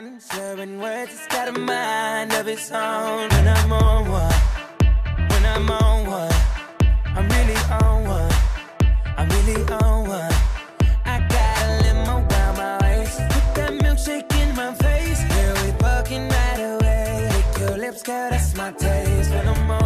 mind, sharing words, it's got a mind of its own. When I'm on one, when I'm on one, I'm really on one, I'm really on one. I got a limo around my waist, put that milkshake in my face. Yeah, we bucking right away. Lick your lips, girl, that's my taste. When I'm on.